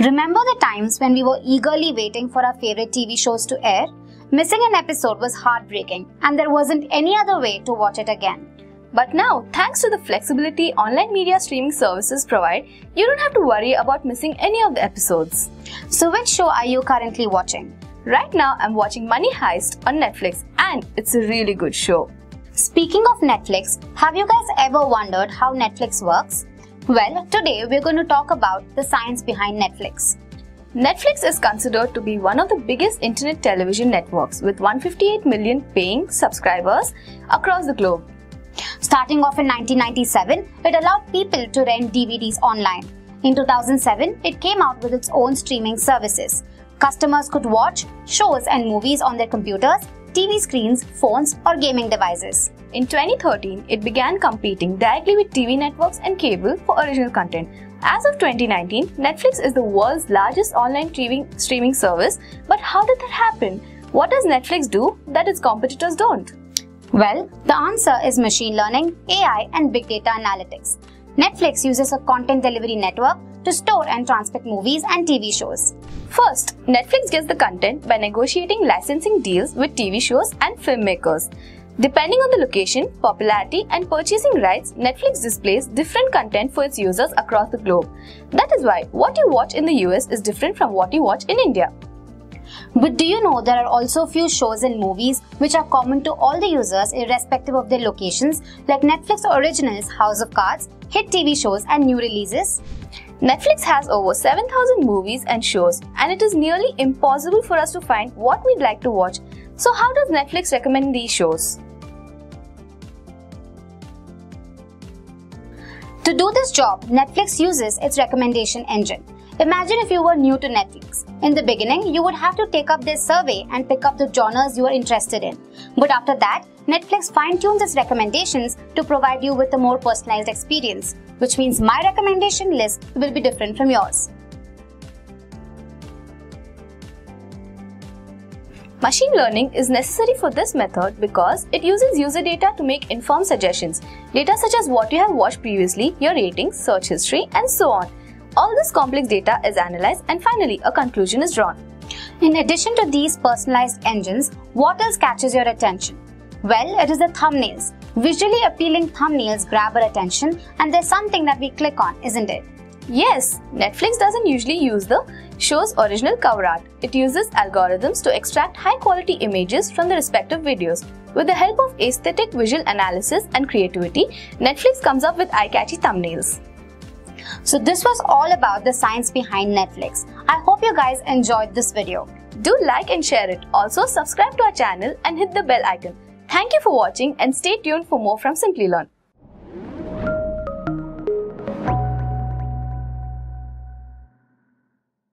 Remember the times when we were eagerly waiting for our favorite TV shows to air? Missing an episode was heartbreaking, and there wasn't any other way to watch it again. But now, thanks to the flexibility online media streaming services provide, you don't have to worry about missing any of the episodes. So, which show are you currently watching? Right now, I'm watching Money Heist on Netflix, and it's a really good show. Speaking of Netflix, have you guys ever wondered how Netflix works? Well, today we're going to talk about the science behind Netflix. Netflix is considered to be one of the biggest internet television networks with 158 million paying subscribers across the globe. Starting off in 1997, it allowed people to rent DVDs online. In 2007, it came out with its own streaming services. Customers could watch shows and movies on their computers, TV screens, phones, or gaming devices. In 2013, it began competing directly with TV networks and cable for original content. As of 2019, Netflix is the world's largest online streaming service. But how did that happen? What does Netflix do that its competitors don't? Well, the answer is machine learning, AI, and big data analytics. Netflix uses a content delivery network to store and transmit movies and TV shows. First, Netflix gets the content by negotiating licensing deals with TV shows and filmmakers. Depending on the location, popularity, and purchasing rights, Netflix displays different content for its users across the globe. That is why what you watch in the US is different from what you watch in India. But do you know there are also few shows and movies which are common to all the users irrespective of their locations like Netflix originals House of Cards, hit TV shows and new releases? Netflix has over 7000 movies and shows and it is nearly impossible for us to find what we'd like to watch. So how does Netflix recommend these shows? To do this job, Netflix uses its recommendation engine. Imagine if you were new to Netflix. In the beginning, you would have to take up this survey and pick up the genres you are interested in. But after that, Netflix fine tunes its recommendations to provide you with a more personalized experience, which means my recommendation list will be different from yours. Machine learning is necessary for this method because it uses user data to make informed suggestions. Data such as what you have watched previously, your ratings, search history, and so on. All this complex data is analyzed and finally a conclusion is drawn. In addition to these personalized engines, what else catches your attention? Well, it is the thumbnails. Visually appealing thumbnails grab our attention and there's something that we click on, isn't it? Yes, Netflix doesn't usually use the show's original cover art. It uses algorithms to extract high quality images from the respective videos. With the help of aesthetic visual analysis and creativity, Netflix comes up with eye-catchy thumbnails. So this was all about the science behind Netflix. I hope you guys enjoyed this video. Do like and share it. Also subscribe to our channel and hit the bell icon. Thank you for watching and stay tuned for more from Simplilearn.